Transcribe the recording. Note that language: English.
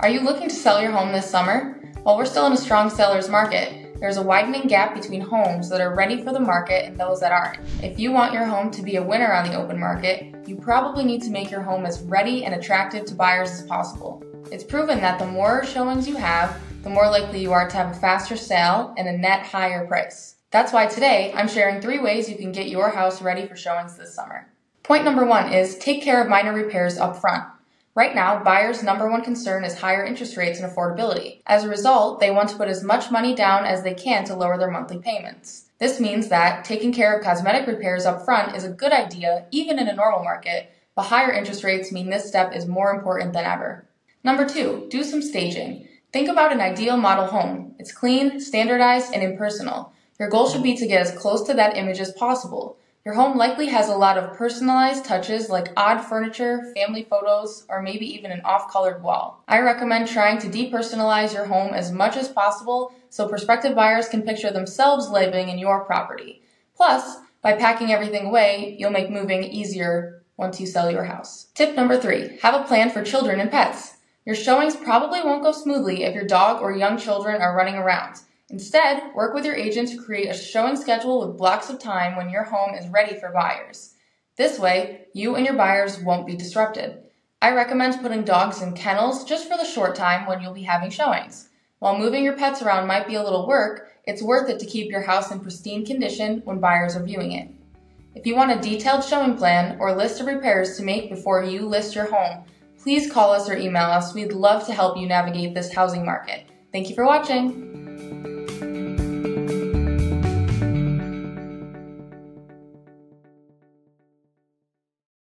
Are you looking to sell your home this summer? While we're still in a strong seller's market, there's a widening gap between homes that are ready for the market and those that aren't. If you want your home to be a winner on the open market, you probably need to make your home as ready and attractive to buyers as possible. It's proven that the more showings you have, the more likely you are to have a faster sale and a net higher price. That's why today I'm sharing three ways you can get your house ready for showings this summer. Point number one is take care of minor repairs up front. Right now, buyers' number one concern is higher interest rates and affordability. As a result, they want to put as much money down as they can to lower their monthly payments. This means that taking care of cosmetic repairs up front is a good idea even in a normal market, but higher interest rates mean this step is more important than ever. Number two, do some staging. Think about an ideal model home. It's clean, standardized, and impersonal. Your goal should be to get as close to that image as possible. Your home likely has a lot of personalized touches like odd furniture, family photos, or maybe even an off colored wall. I recommend trying to depersonalize your home as much as possible so prospective buyers can picture themselves living in your property. Plus, by packing everything away, you'll make moving easier once you sell your house. Tip number three have a plan for children and pets. Your showings probably won't go smoothly if your dog or young children are running around. Instead, work with your agent to create a showing schedule with blocks of time when your home is ready for buyers. This way, you and your buyers won't be disrupted. I recommend putting dogs in kennels just for the short time when you'll be having showings. While moving your pets around might be a little work, it's worth it to keep your house in pristine condition when buyers are viewing it. If you want a detailed showing plan or list of repairs to make before you list your home, please call us or email us. We'd love to help you navigate this housing market. Thank you for watching.